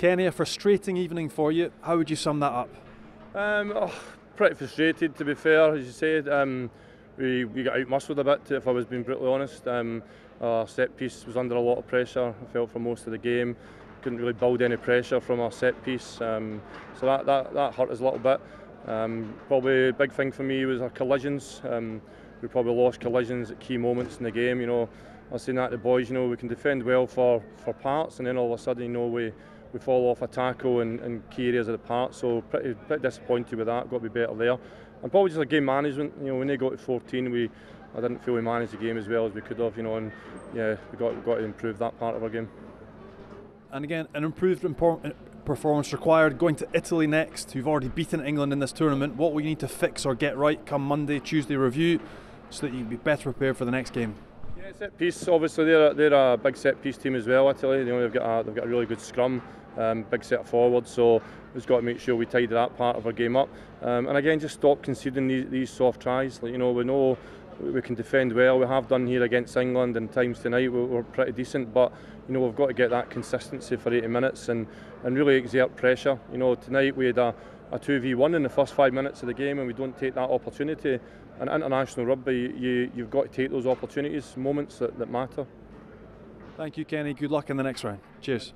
Kenny, a frustrating evening for you. How would you sum that up? Um, oh, pretty frustrated, to be fair, as you said. Um, we, we got outmuscled a bit, if I was being brutally honest. Um, our set piece was under a lot of pressure, I felt, for most of the game. Couldn't really build any pressure from our set piece, um, so that, that, that hurt us a little bit. Um, probably a big thing for me was our collisions. Um, we probably lost collisions at key moments in the game. You know, I was saying that to the boys. You know, we can defend well for, for parts, and then all of a sudden, you know, we we fall off a tackle in, in key areas of the park. So pretty, pretty disappointed with that. Got to be better there. And probably just a game management. You know, when they got to 14, we I didn't feel we managed the game as well as we could have. You know, and yeah, we got we got to improve that part of our game. And again, an improved eh, performance required. Going to Italy next, who've already beaten England in this tournament. What will you need to fix or get right come Monday, Tuesday review, so that you can be better prepared for the next game? set piece, obviously they're, they're a big set piece team as well. Italy. you, you know, they've got a, they've got a really good scrum, um, big set of forwards. So we've got to make sure we tidy that part of our game up. Um, and again, just stop conceding these, these soft tries. Like, you know, we know we can defend well. We have done here against England and times tonight we were pretty decent, but you know we've got to get that consistency for 80 minutes and and really exert pressure. You know tonight we had a a 2v1 in the first five minutes of the game and we don't take that opportunity. And international rugby, you, you've got to take those opportunities, moments that, that matter. Thank you, Kenny. Good luck in the next round. Cheers.